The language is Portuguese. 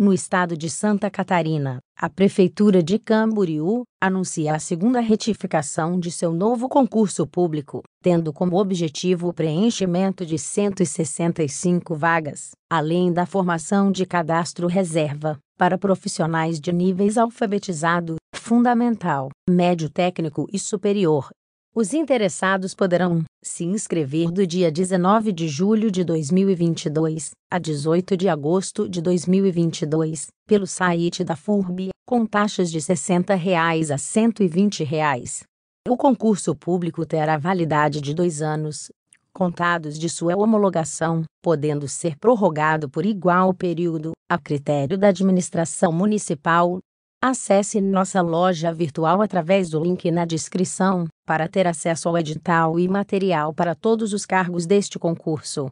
No estado de Santa Catarina, a Prefeitura de Camboriú anuncia a segunda retificação de seu novo concurso público, tendo como objetivo o preenchimento de 165 vagas, além da formação de cadastro reserva para profissionais de níveis alfabetizado, fundamental, médio técnico e superior, os interessados poderão se inscrever do dia 19 de julho de 2022 a 18 de agosto de 2022 pelo site da FURB, com taxas de 60 reais a 120 reais. O concurso público terá validade de dois anos, contados de sua homologação, podendo ser prorrogado por igual período, a critério da administração municipal, Acesse nossa loja virtual através do link na descrição para ter acesso ao edital e material para todos os cargos deste concurso.